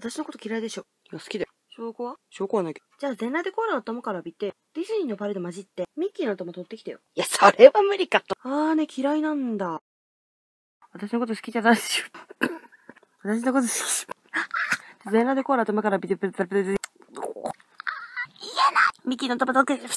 私のこと嫌いでしょ？いや、好きだよ。証拠は？証拠はないけど。じゃあ、全裸でコーラの頭から浴びて、ディズニーのパレード混じって、ミッキーの頭取ってきてよ。いや、それは無理かと。あーね、嫌いなんだ。私のこと好きじゃないでしょ。私のこと好き。全裸でコーラ頭から浴びて、プルプルプルプル。嫌なミッキーの頭取って。